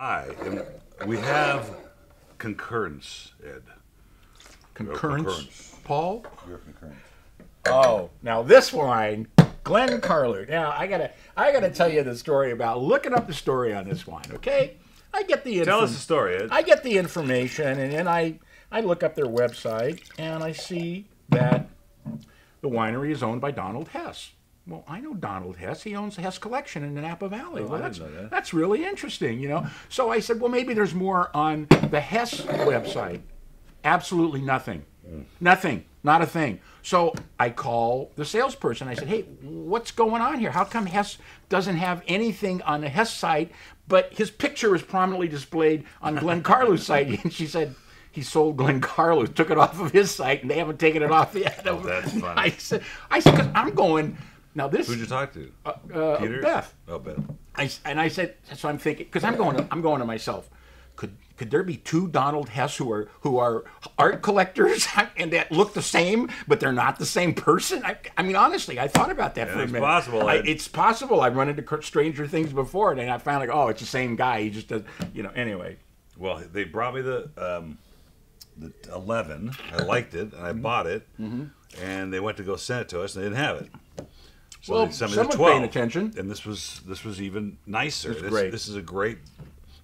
Hi, and we have concurrence, Ed. Concurrence. concurrence. Paul? Your concurrence. Oh, now this wine, Glen Carlou. Now I gotta, I gotta tell you the story about looking up the story on this wine. Okay, I get the Tell us the story, Ed. I get the information, and then I, I look up their website, and I see that the winery is owned by Donald Hess. Well, I know Donald Hess. He owns the Hess Collection in the Napa Valley. Oh, well, Oh, I that's didn't know that. that's really interesting, you know. So I said, well, maybe there's more on the Hess website. Absolutely nothing. Hmm. Nothing. Not a thing. So I call the salesperson. I said, hey, what's going on here? How come Hess doesn't have anything on the Hess site, but his picture is prominently displayed on Glen Carlou's site? And she said, he sold Glen Carlou, took it off of his site, and they haven't taken it off yet. Oh, that's funny. I said, I said, because I'm going, now this, Who'd you talk to? uh, Peter? Beth. Oh, Beth. I, and I said, so I'm thinking, because I'm going, to, I'm going to myself. Could could there be two Donald Hess who are who are art collectors and that look the same, but they're not the same person? I, I mean, honestly, I thought about that for a it's minute. possible, I, it's possible. I've run into stranger things before, and I found like, oh, it's the same guy. He just does, you know. Anyway, Well, they brought me the um, the eleven. I liked it, and I Mm-hmm. bought it. And they went to go send it to us, and they didn't have it. So Well, they sent me the someone's twelve. paying attention. And this was this was even nicer. This, great. This is a great.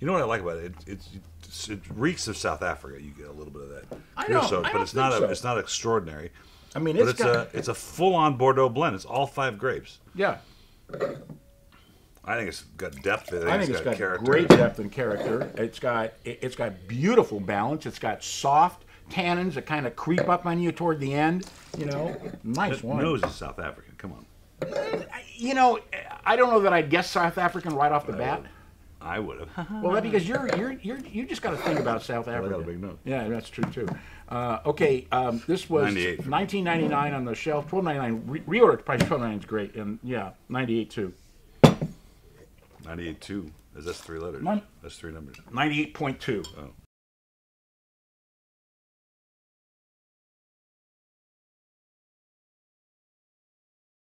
You know what I like about it? It, it's it's it reeks of South Africa. You get a little bit of that. I know, creosote, I but it's not a, so. it's not extraordinary. I mean, But it's it's got a it's a full on Bordeaux blend. It's all five grapes. yeah. I think it's got depth. I think, I think it's got character. great depth and character. It's got it- it's got beautiful balance. It's got soft tannins that kind of creep up on you toward the end. You know, nice It wine. knows it's South African. Come on. You know, I don't know that I'd guess South African right off the bat. I would have. Well, that because you're you're you're you just got to think about South Africa. got a big nose. Yeah, that's true too. Uh, okay, um, this was 98. 1999 on the shelf. 12.99 re- reorder price 12.99 is great, and yeah, 98 too. 98 two. Is That's three letters. Nine- That's three numbers. 98.2. Oh.